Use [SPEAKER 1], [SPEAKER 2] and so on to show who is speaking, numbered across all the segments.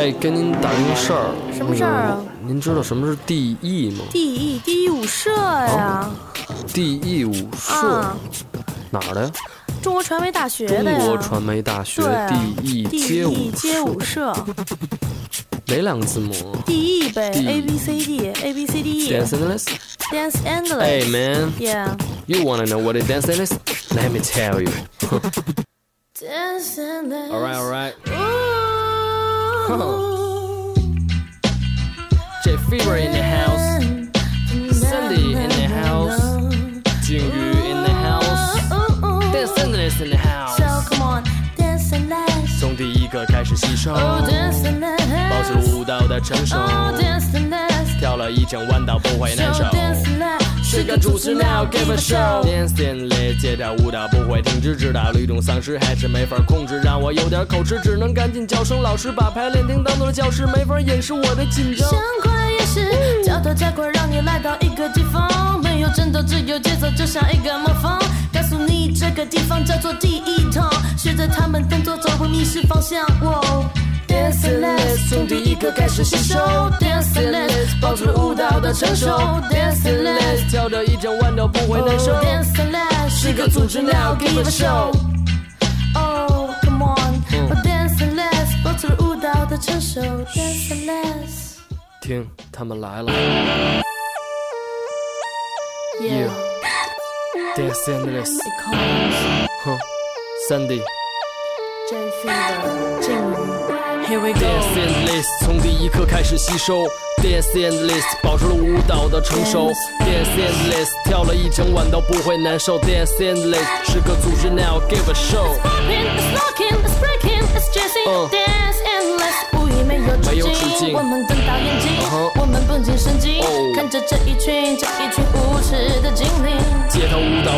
[SPEAKER 1] 哎，跟您打听个事儿。
[SPEAKER 2] 什么事儿啊？
[SPEAKER 1] 您知道什么是 DE 吗
[SPEAKER 2] ？DE 第一舞社呀。
[SPEAKER 1] DE 舞社，哪儿的呀？
[SPEAKER 2] 中国传媒大学的
[SPEAKER 1] 中国传媒大学 DE 街舞
[SPEAKER 2] 街舞社。
[SPEAKER 1] 哪两个字母
[SPEAKER 2] ？DE 呗，A B C D，A B C D E。
[SPEAKER 1] Dance endless。
[SPEAKER 2] Dance endless。
[SPEAKER 1] Hey man。
[SPEAKER 2] Yeah。
[SPEAKER 1] You wanna know what is dance endless? Let me tell you.
[SPEAKER 2] Dance endless.
[SPEAKER 1] Alright, alright. J Fever in the house, Sandy in the house, Jingyu in the house, Dance Endless in the house.
[SPEAKER 2] So come on, dance endless.
[SPEAKER 1] 从第一个开始吸收， 保持舞蹈的成熟，跳了一整晚都不会难受。是个主持，Now give a show。Dance endless，接着舞蹈不会停止，直到律动丧失，还是没法控制，让我有点口吃，只能赶紧叫声老师，把排练厅当做了教室，没法掩饰我的紧张。
[SPEAKER 2] 想快也是，脚头加快，让你来到一个地方，没有争斗，只有节奏，就像一个魔方。告诉你，这个地方叫做第一堂，学着他们动作，走不迷失方向。Dance 个开始吸收。Dance endless，保持舞蹈的成熟。Dance endless，
[SPEAKER 1] 跳着一整晚都不会难受。
[SPEAKER 2] Dance endless，是个组织，Now give a show。Oh come on，Dance endless，保持舞蹈的成熟。Dance endless，
[SPEAKER 1] 听他们来了。Yeah，Dance endless。哼，Sandy。
[SPEAKER 2] J Fever，静语。
[SPEAKER 1] Dance endless，从第一刻开始吸收。Dance endless，保持了舞蹈的成熟。Dance endless，跳了一整晚都不会难受。Dance endless，是个组织，Now give a show。没有止境，
[SPEAKER 2] 我们瞪大眼睛，我们绷紧神经，看着这一群这一群无。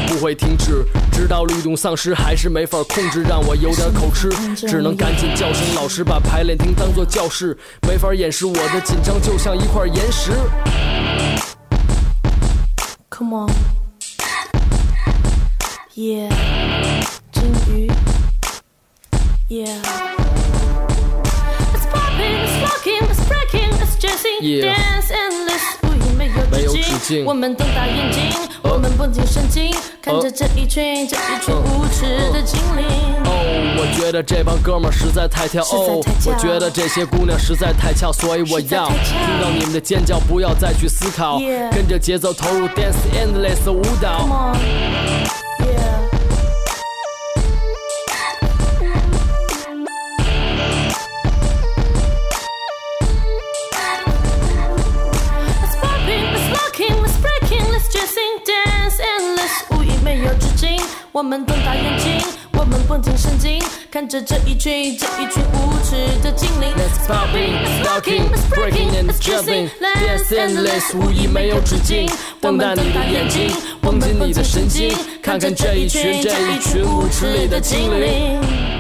[SPEAKER 1] 不会停止，直到律动丧失，还是没法控制，让我有点口吃，只能赶紧叫声老师，把排练厅当做教室，没法掩饰我的紧张，就像一块岩石。
[SPEAKER 2] Come on, yeah，金鱼，yeah。
[SPEAKER 1] 没有止境，
[SPEAKER 2] 我们瞪大眼睛，我们绷紧神经，看着这一群这一群无耻的精灵。
[SPEAKER 1] 哦，我觉得这帮哥们儿实在太跳，哦，我觉得这些姑娘实在太俏，所以我要听到你们的尖叫，不要再去思考，跟着节奏投入 dance endless 舞蹈。
[SPEAKER 2] 我们瞪大眼睛，我们绷紧神经，看着这一群这一群无耻的精灵。
[SPEAKER 1] Let's popping, let's locking, let's breaking and jumping, dance endless，无意没有止境。瞪大你的眼睛，绷紧你的神经，看看这一群这一群无耻里的精灵。